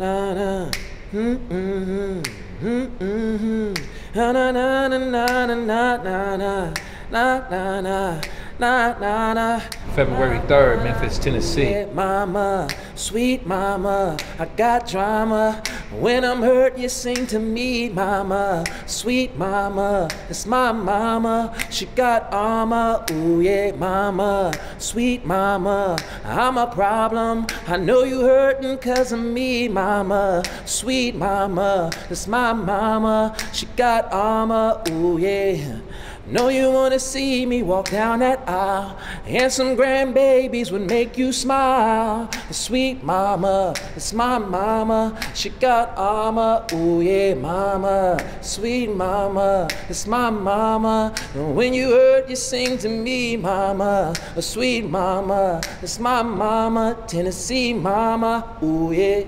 na na. Mm-hmm. Mm-hmm. Na na na na na na na na na na na na na na. February 3rd, Memphis, Tennessee. Mama, sweet mama, I got drama. When I'm hurt, you sing to me, mama. Sweet mama, it's my mama. She got armor, ooh yeah, mama. Sweet mama, I'm a problem. I know you hurting cause of me, mama. Sweet mama, it's my mama. She got armor, ooh yeah. Know you wanna see me walk down that aisle, and some grandbabies would make you smile. Sweet mama, it's my mama. She got armor, ooh yeah, mama. Sweet mama, it's my mama. And when you hurt, you sing to me, mama. A sweet mama, it's my mama. Tennessee mama, ooh yeah.